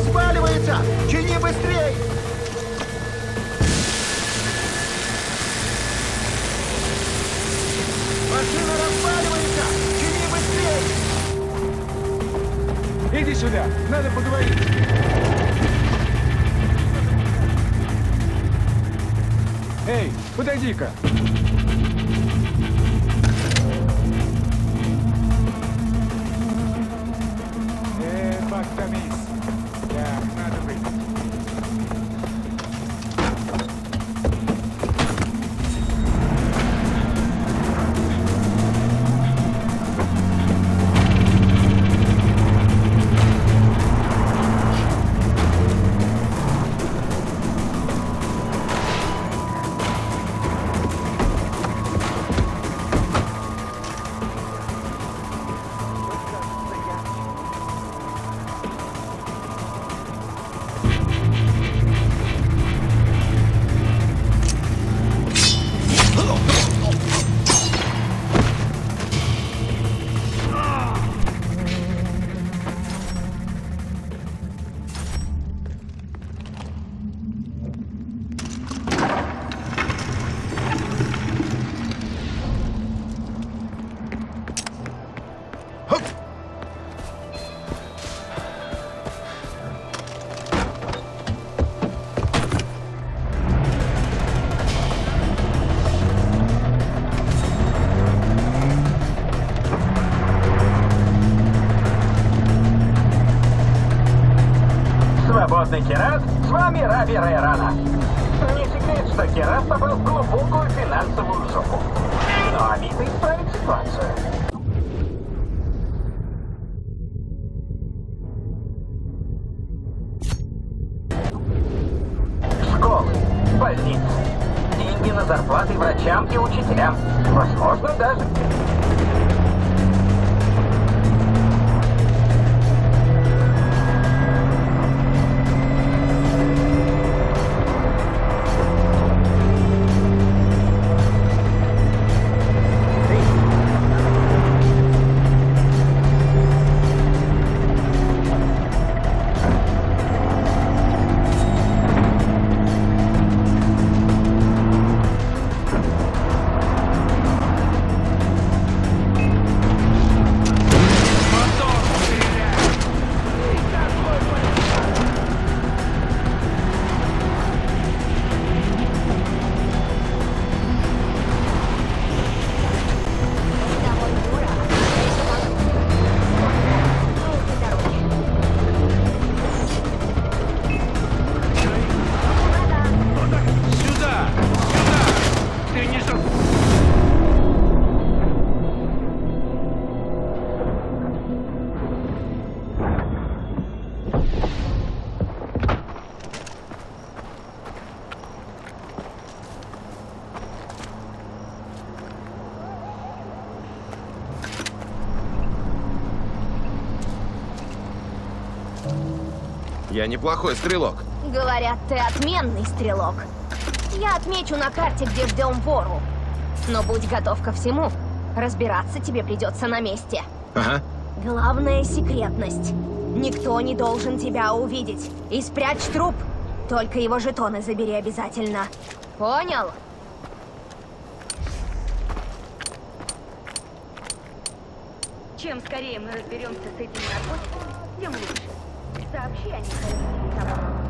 Машина распаливается! Чини быстрей! Машина распаливается! Чини быстрей! Иди сюда, надо поговорить. Эй, подойди-ка. Керат, с вами Раби Рейрана. Не секрет, что Керат попал в глубокую финансовую жопу. Но Авито исправит ситуацию. Больницы, деньги на зарплаты врачам и учителям. Возможно, даже... неплохой стрелок. Говорят, ты отменный стрелок. Я отмечу на карте, где ждем вору. Но будь готов ко всему. Разбираться тебе придется на месте. Ага. Главная секретность. Никто не должен тебя увидеть. И спрячь труп. Только его жетоны забери обязательно. Понял? Чем скорее мы разберемся с этими наркотиками, тем лучше. Сообщи о них родителей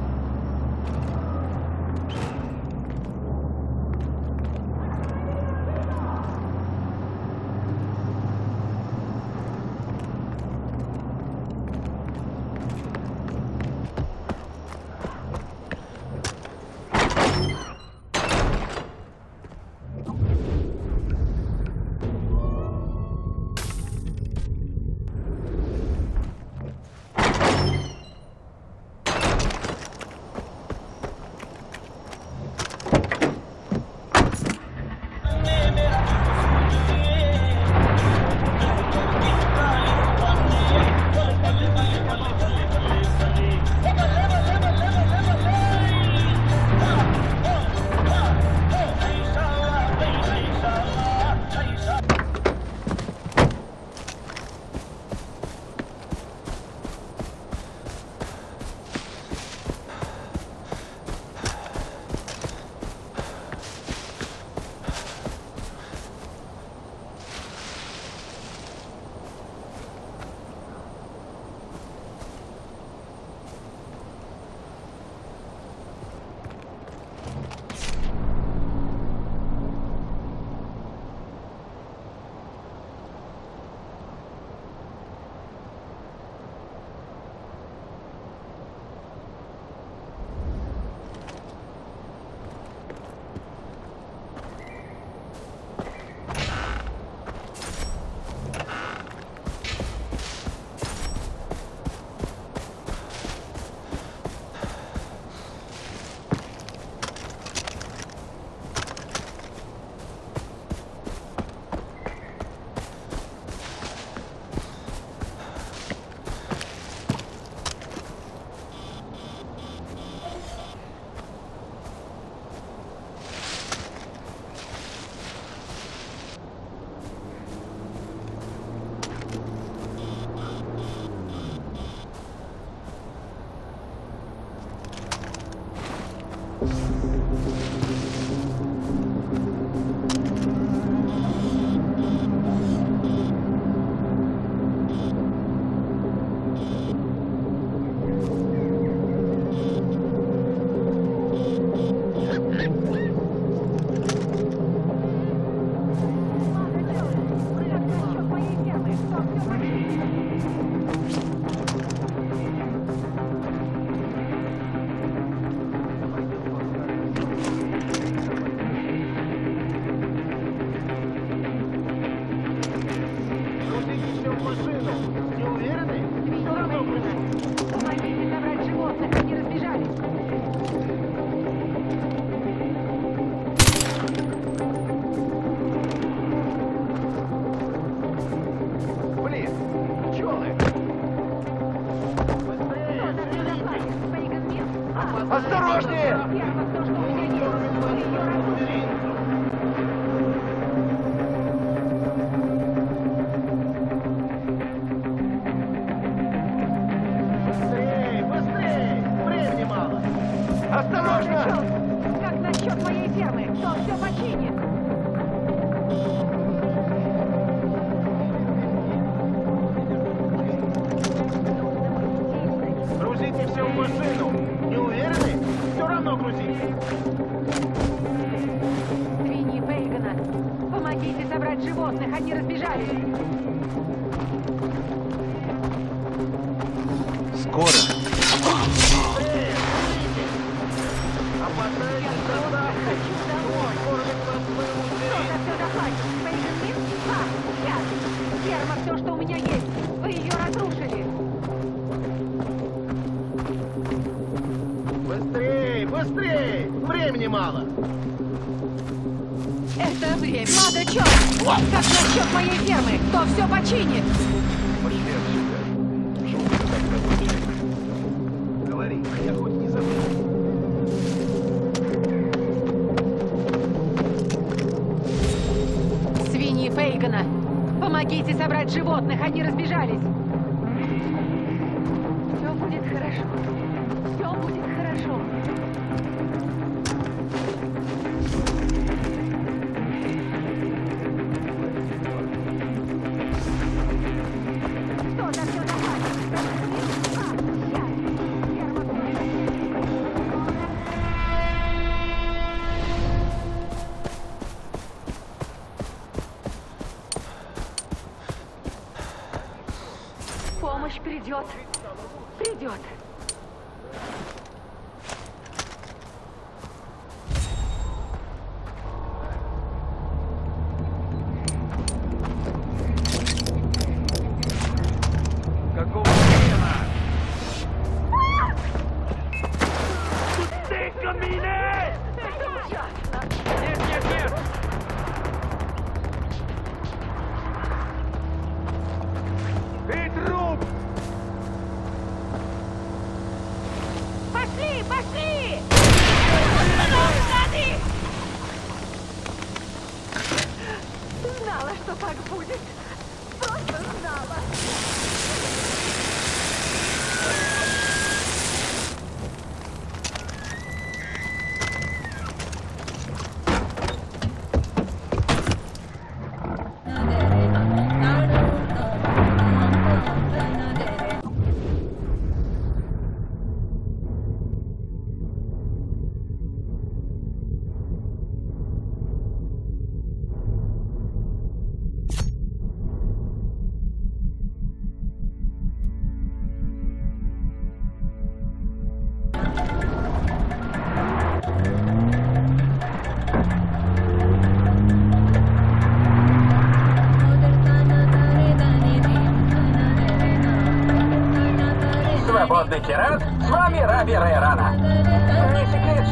Осторожнее!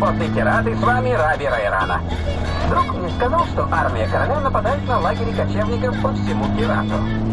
радио «Свободный пират» и с вами Раби Райрана. Друг мне сказал, что армия короля нападает на лагерь кочевников по всему пирату.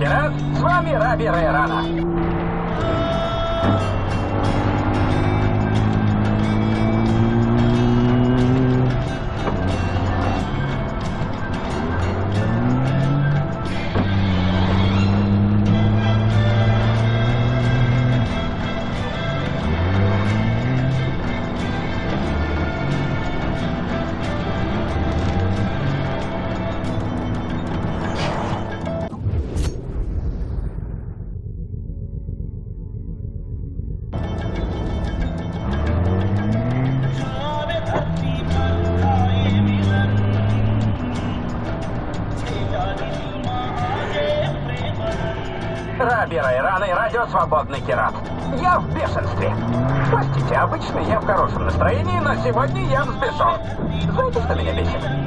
Пират, с вами Раби Рейрана. Я в бешенстве. Простите, обычно я в хорошем настроении, но сегодня я взбешен. Знаете, что меня бесит?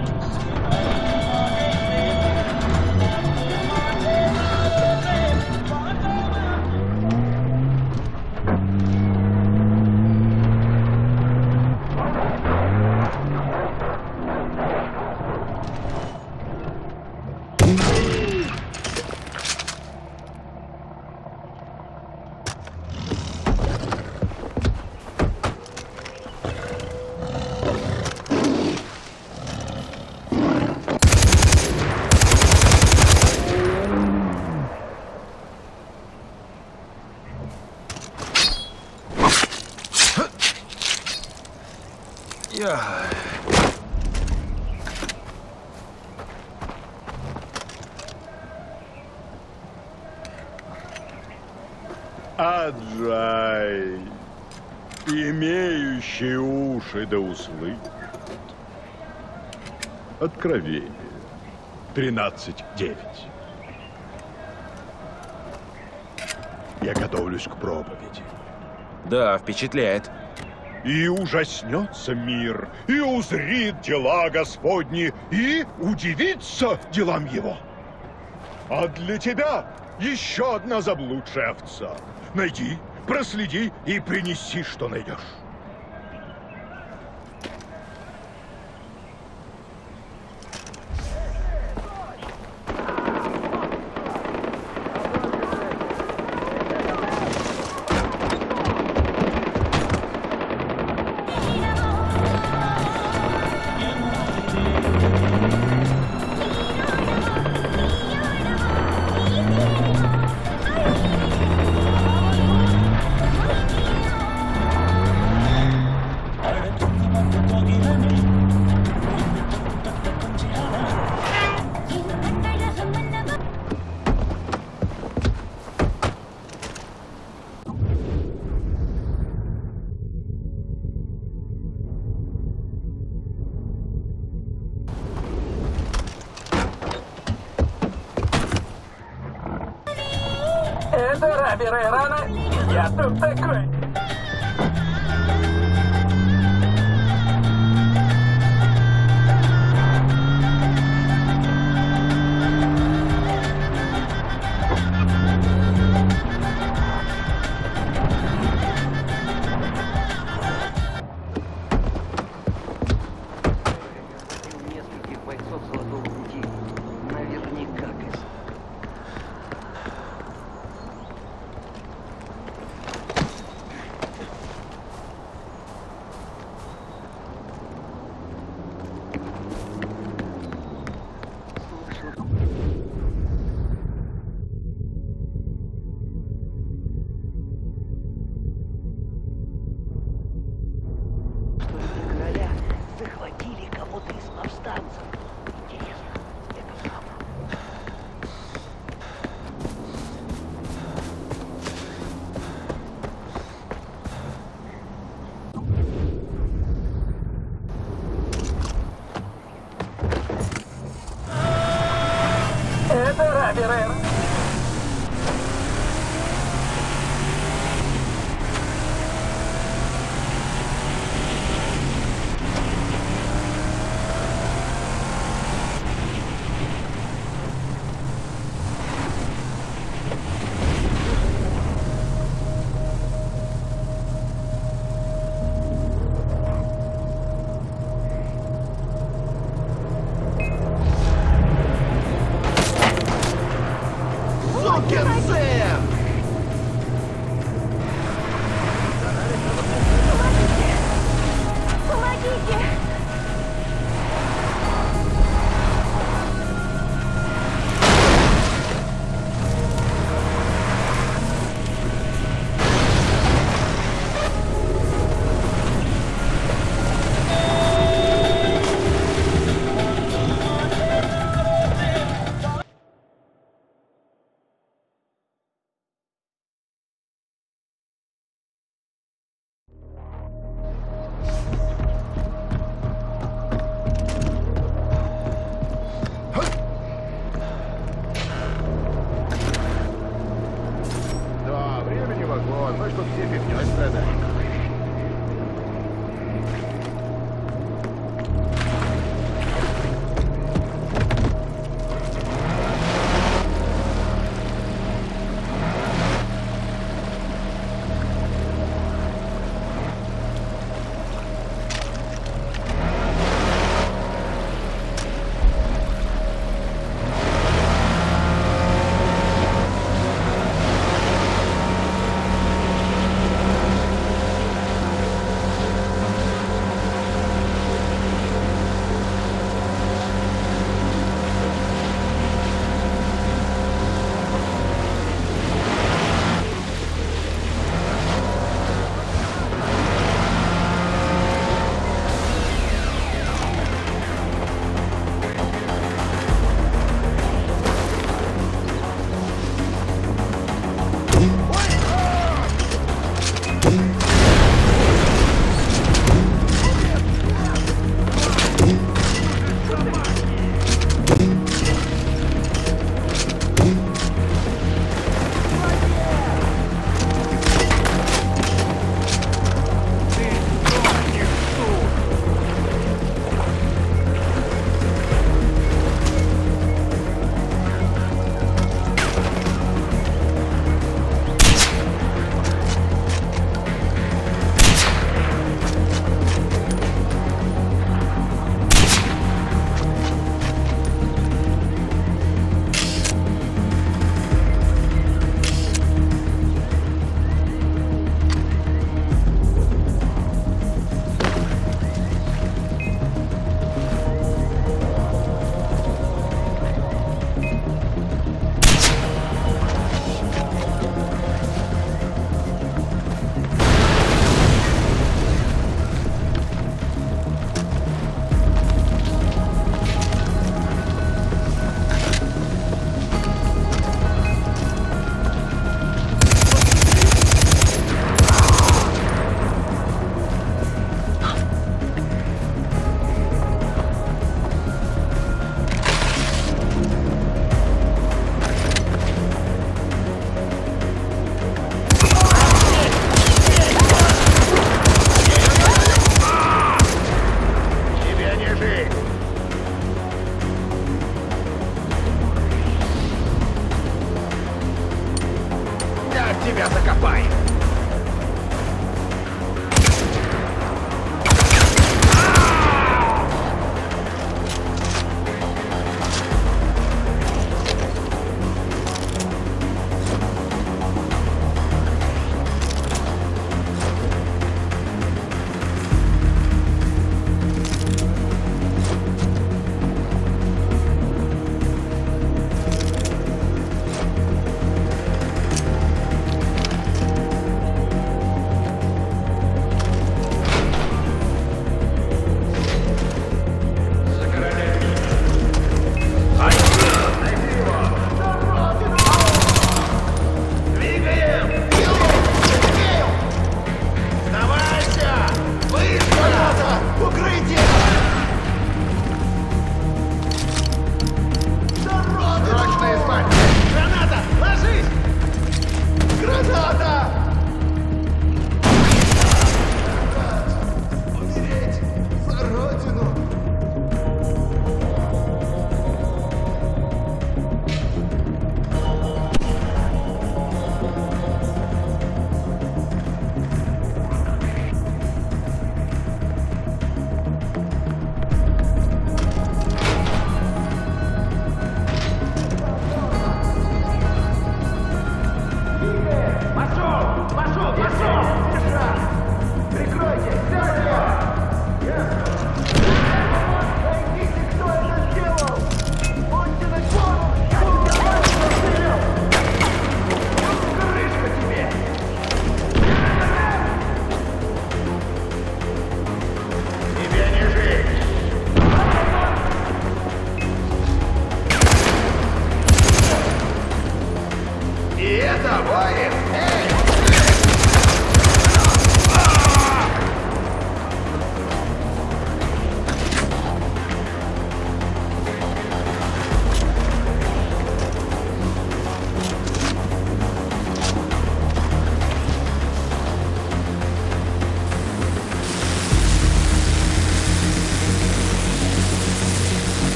Да услышит. Откровение. 13.9. Я готовлюсь к проповеди. Да, впечатляет. И ужаснется мир, и узрит дела Господни, и удивится делам его. А для тебя еще одна заблудшая овца. Найди, проследи и принеси, что найдешь. Это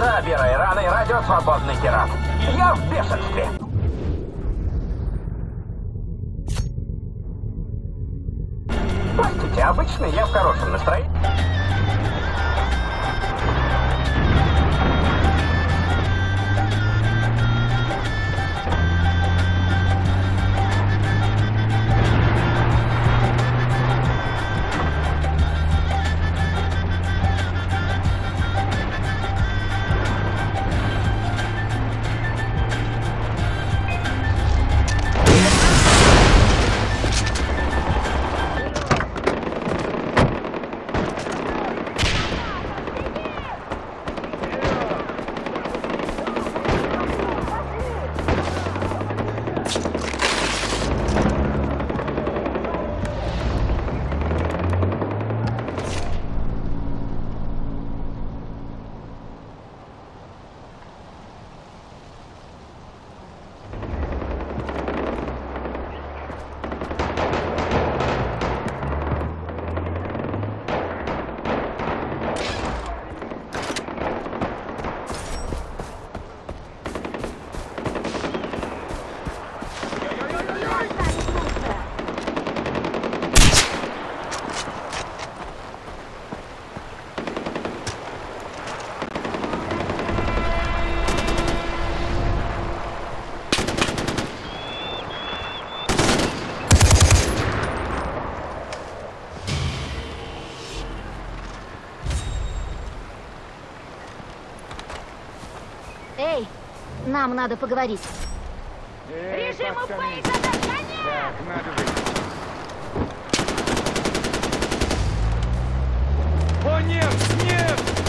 Раби Райрана и радио «Свободный Керат». Я в бешенстве. Простите, обычно я в хорошем настроении. Эй, нам надо поговорить. Режим упей Так, надо же. О, нет! Нет!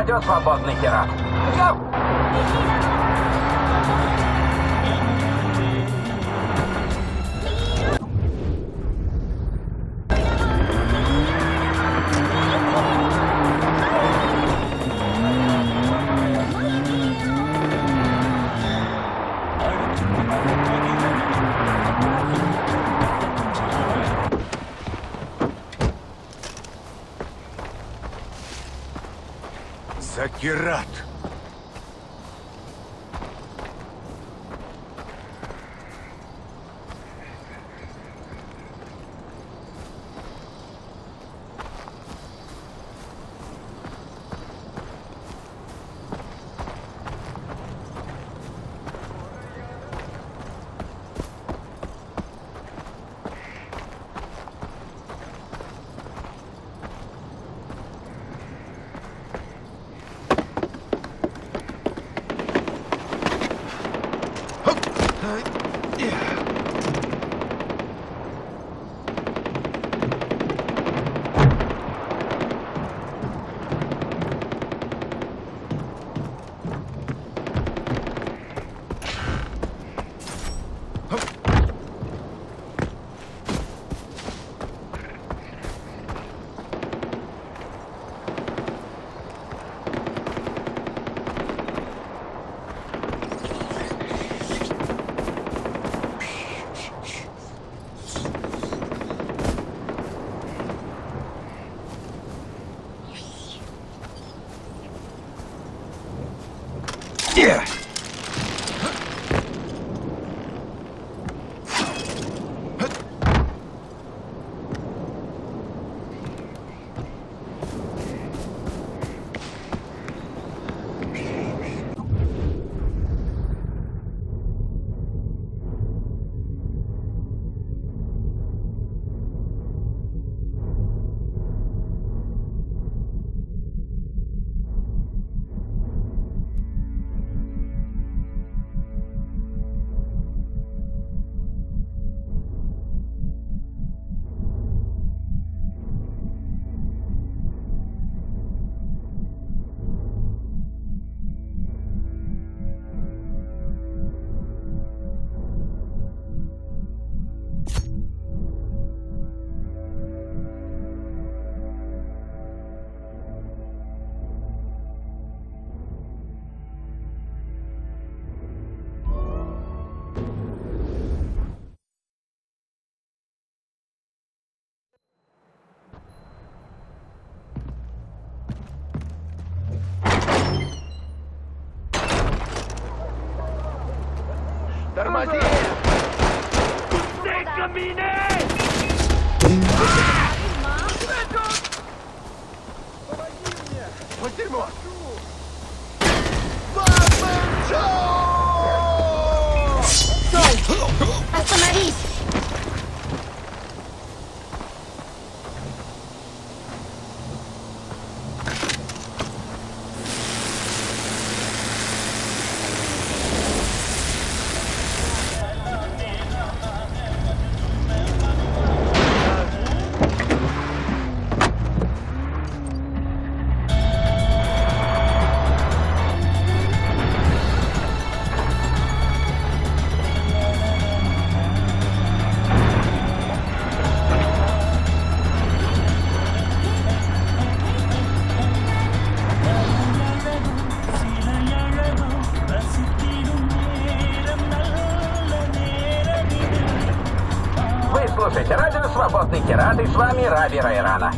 Радио «Свободный пират». Герат! руками Раби Райрана.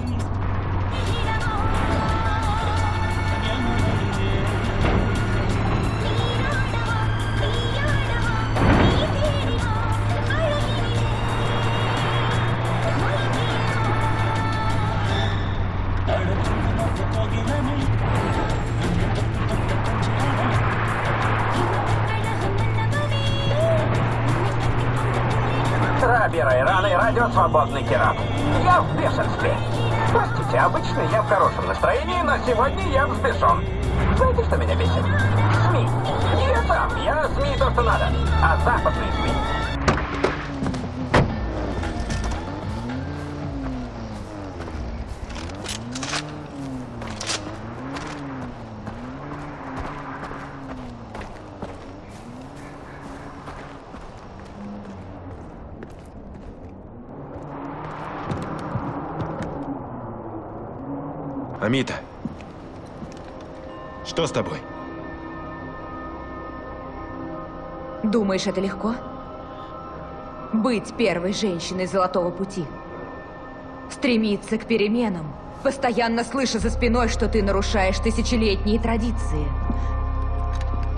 Раби Райрана и радио «Свобода». this on Что с тобой? Думаешь, это легко? Быть первой женщиной Золотого Пути. Стремиться к переменам, постоянно слыша за спиной, что ты нарушаешь тысячелетние традиции.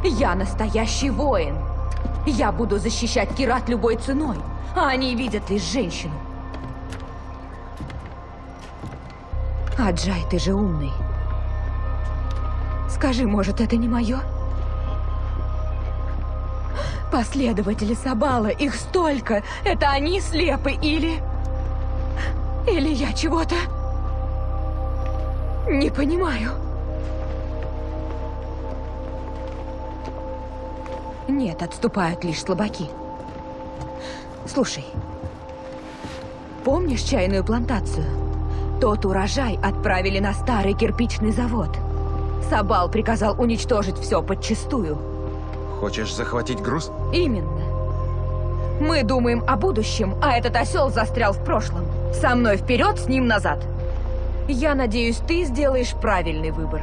Я настоящий воин. Я буду защищать Кират любой ценой, а они видят лишь женщину. Аджай, ты же умный. Скажи, может, это не мое? Последователи Сабала, их столько. Это они слепы или... Или я чего-то... Не понимаю. Нет, отступают лишь слабаки. Слушай, помнишь чайную плантацию? Тот урожай отправили на старый кирпичный завод. Сабал приказал уничтожить все подчистую. Хочешь захватить груз? Именно. Мы думаем о будущем, а этот осел застрял в прошлом. Со мной вперед, с ним назад. Я надеюсь, ты сделаешь правильный выбор.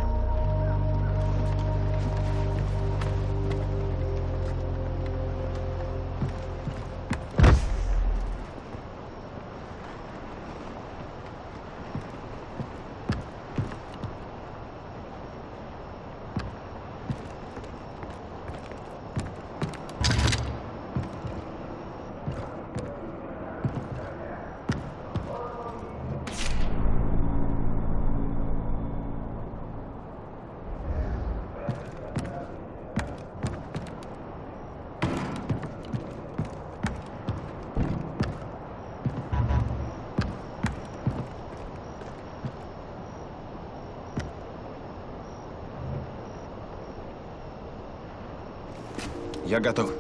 Готов.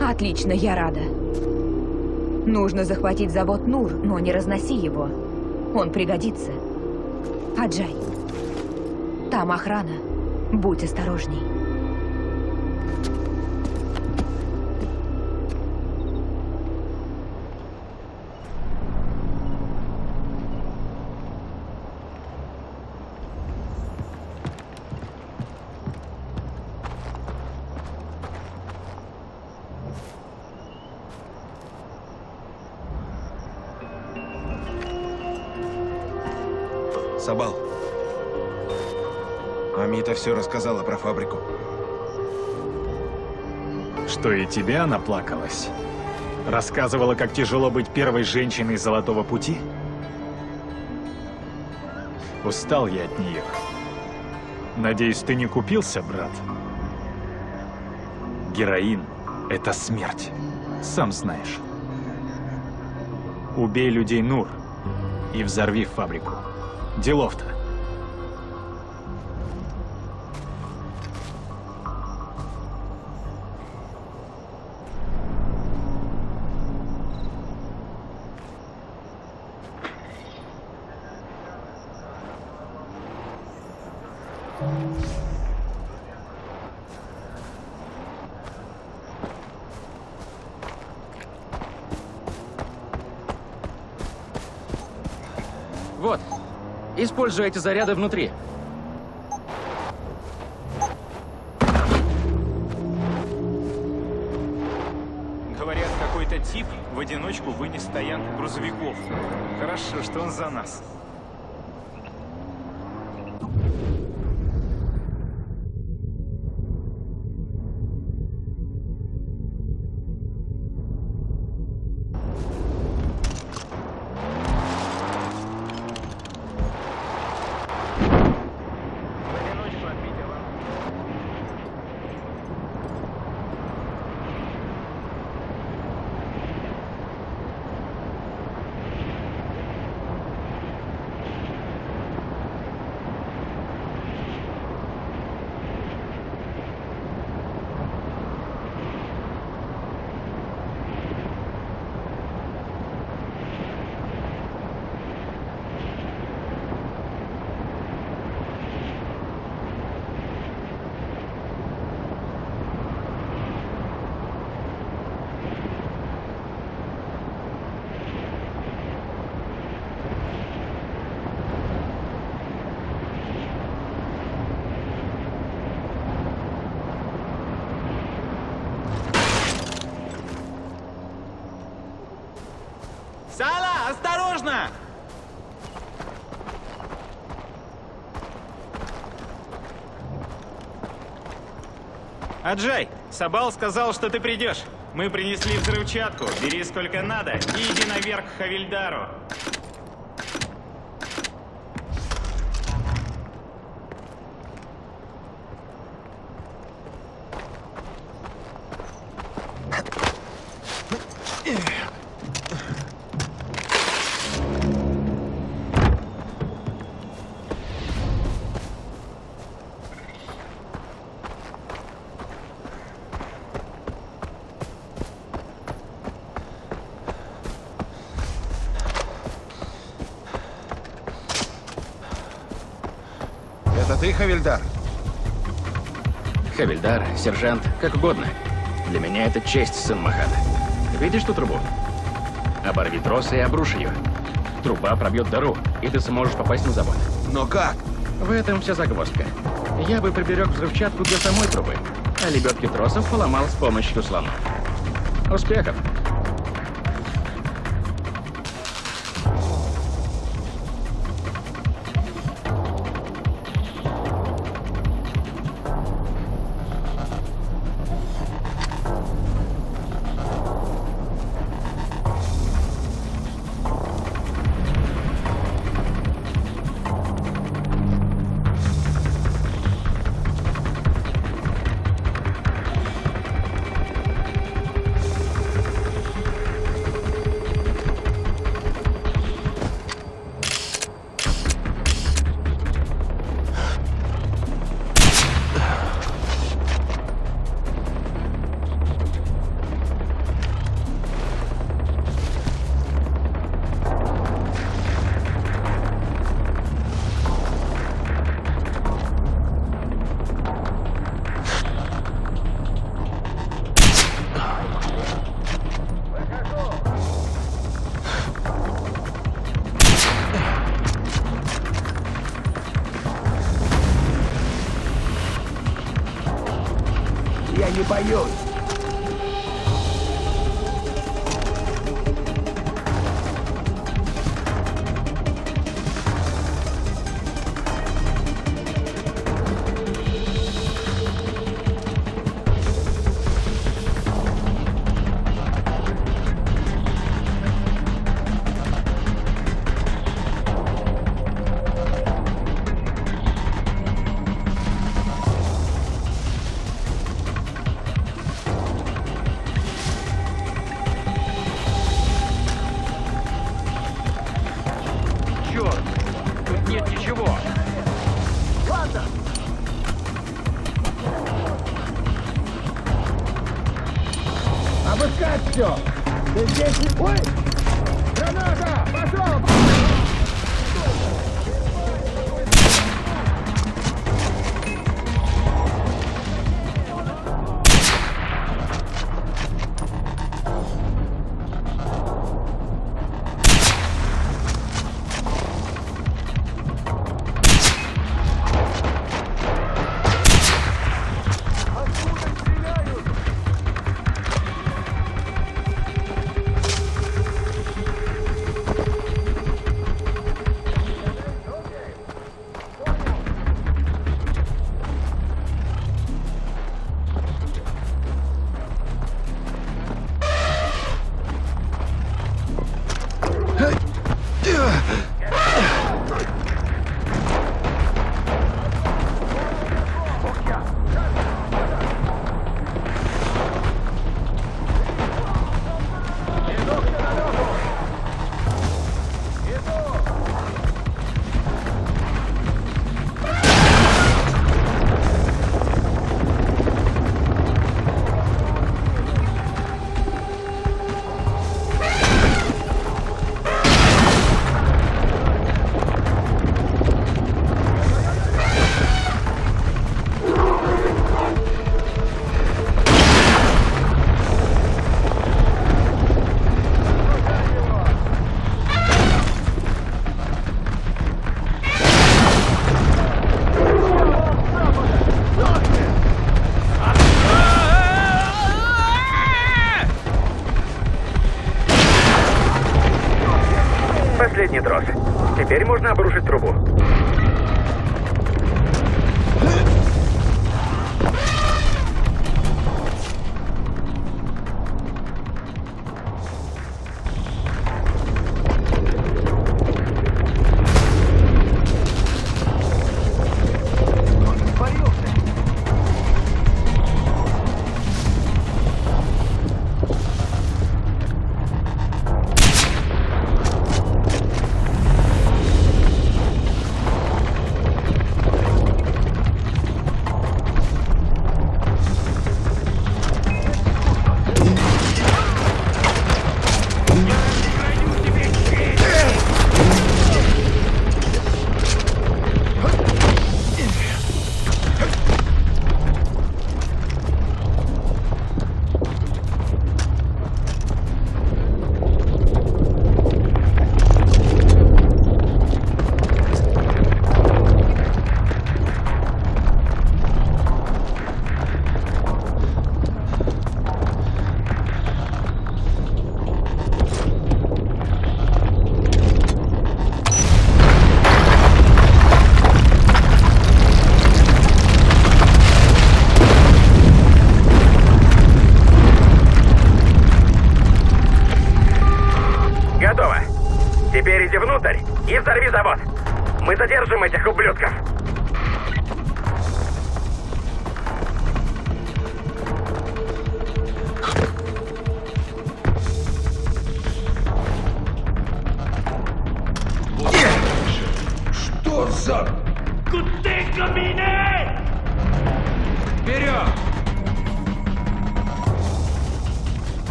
Отлично, я рада. Нужно захватить завод Нур, но не разноси его. Он пригодится. Аджай, там охрана. Будь осторожней. Все рассказала про фабрику. Что и тебя наплакалась? Рассказывала, как тяжело быть первой женщиной Золотого Пути? Устал я от нее. Надеюсь, ты не купился, брат? Героин — это смерть. Сам знаешь. Убей людей Нур и взорви фабрику. Делов-то. Используй эти заряды внутри. Говорят, какой-то тип в одиночку вынес стоянку грузовиков. Хорошо, что он за нас. Аджай, Сабал сказал, что ты придешь. Мы принесли взрывчатку. Бери сколько надо и иди наверх к Хавильдару. Это ты, Хавильдар? Хавильдар, сержант, как угодно. Для меня это честь, сын Махана. Видишь ту трубу? Оборви тросы и обрушь ее. Труба пробьет дыру, и ты сможешь попасть на завод. Но как? В этом вся загвоздка. Я бы приберег взрывчатку для самой трубы, а лебедки тросов поломал с помощью слонов. Успехов!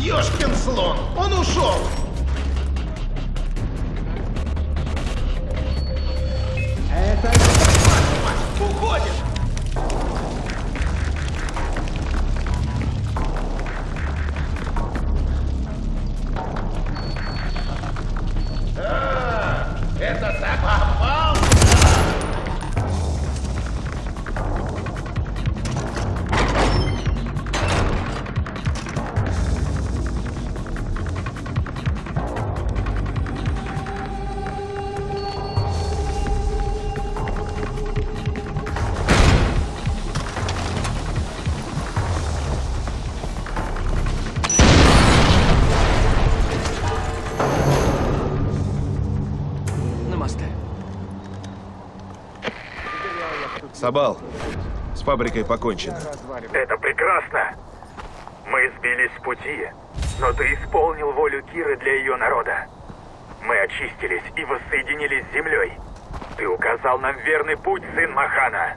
Ёшкин слон! Он ушел! Сабал, с фабрикой покончено. Это прекрасно. Мы сбились с пути, но ты исполнил волю Киры для ее народа. Мы очистились и воссоединились с землей. Ты указал нам верный путь, сын Махана.